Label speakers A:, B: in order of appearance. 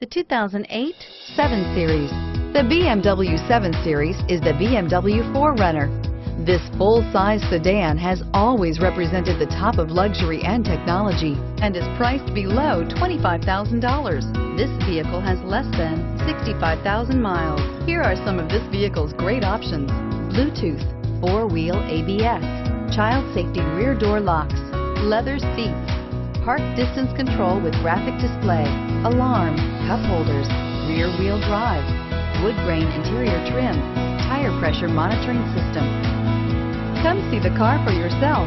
A: the 2008 7 Series. The BMW 7 Series is the BMW forerunner. This full-size sedan has always represented the top of luxury and technology and is priced below $25,000. This vehicle has less than 65,000 miles. Here are some of this vehicle's great options. Bluetooth, four-wheel ABS, child safety rear door locks, leather seats, park distance control with graphic display, alarm, cup holders, rear wheel drive, wood grain interior trim, tire pressure monitoring system. Come see the car for yourself.